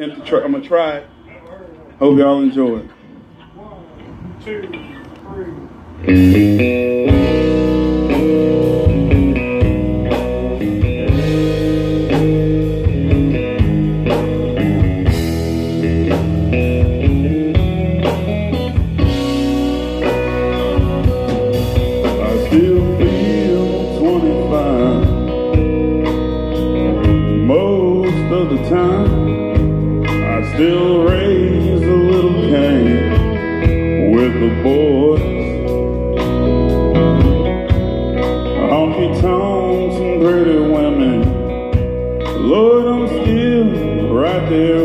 I'm gonna try it. Hope y'all enjoy. It. One, two, three. time still raise a little Cain with the boys. Honky tonks and pretty women. Lord, I'm still right there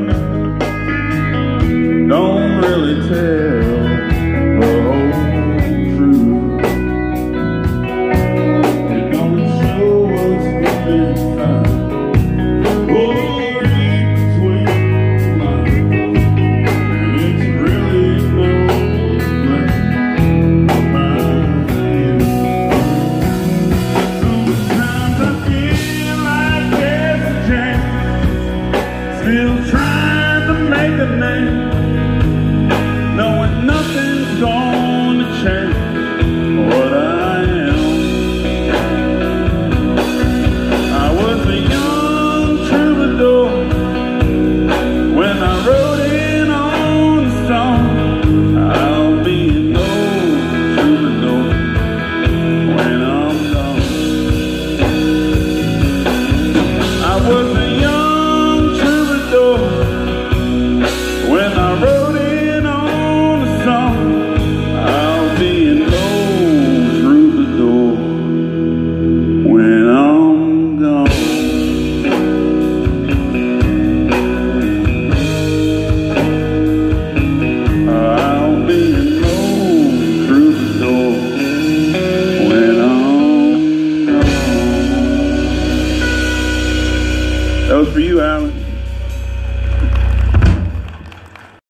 window That was for you, Alan.